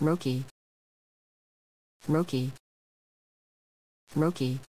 Roki. Roki. Roki.